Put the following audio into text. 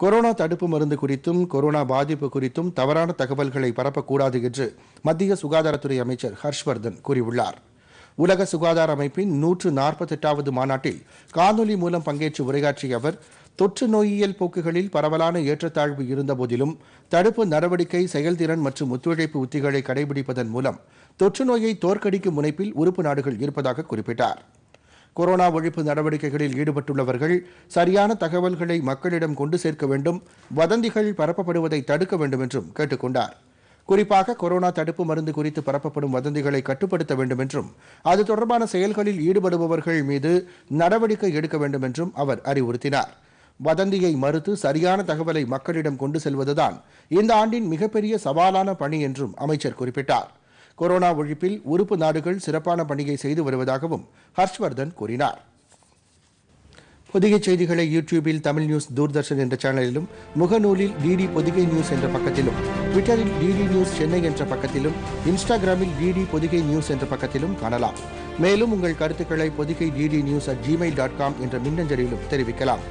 Corona தடுப்பு மருந்து குறித்தும் கொரோனா பாதிப்பு குறித்தும் தவறான தகவல்களை பரப்பக்கூடாது என்று மத்திய சுகாதாரத்துறை அமைச்சர் ஹர்ஷ்வர்தன் கூறியுள்ளார். உலக சுகாதார அமைப்பின் நூற்று நாற்பத்தெட்டாவது மாநாட்டில் காணொலி மூலம் பங்கேற்று உரையாற்றிய அவர் தொற்று நோயியல் போக்குகளில் பரவலான ஏற்றத்தாழ்வு இருந்தபோதிலும் தடுப்பு நடவடிக்கை செயல்திறன் மற்றும் ஒத்துழைப்பு உத்திகளை கடைபிடிப்பதன் மூலம் தொற்று நோயை தோற்கடிக்கும் முனைப்பில் உறுப்பு நாடுகள் இருப்பதாக குறிப்பிட்டார். கொரோனா ஒழிப்பு நடவடிக்கைகளில் ஈடுபட்டுள்ளவர்கள் சரியான தகவல்களை மக்களிடம் கொண்டு சேர்க்க வேண்டும் வதந்திகள் பரப்பப்படுவதை தடுக்க வேண்டும் என்றும் கேட்டுக் கொண்டார் குறிப்பாக கொரோனா தடுப்பு மருந்து குறித்து பரப்பப்படும் வதந்திகளை கட்டுப்படுத்த வேண்டும் என்றும் அது தொடர்பான செயல்களில் ஈடுபடுபவர்கள் மீது நடவடிக்கை எடுக்க வேண்டும் என்றும் அவர் அறிவுறுத்தினார். வதந்தியை மறுத்து சரியான தகவலை மக்களிடம் கொண்டு செல்வதுதான் இந்த ஆண்டின் மிகப்பெரிய சவாலான பணி என்றும் அமைச்சர் குறிப்பிட்டார். கொரோனா ஒழிப்பில் உறுப்பு நாடுகள் சிறப்பான பணியை செய்து வருவதாகவும் ஹர்ஷ்வர்தன் கூறினார். பொதிகை செய்திகளை யூடியூபில் தமிழ் நியூஸ் தூர்தர்ஷன் என்ற சேனலிலும் முகநூலில் டிடி பொதிகை நியூஸ் என்ற பக்கத்திலும் ட்விட்டரில் டிடி நியூஸ் சென்னை என்ற பக்கத்திலும் இன்ஸ்டாகிராமில் டிடி பொதிகை நியூஸ் என்ற பக்கத்திலும் காணலாம். மேலும் உங்கள் கருத்துக்களை Podhigai DD news at Gmail dot com என்ற மின்னஞ்சலிலும் தெரிவிக்கலாம்.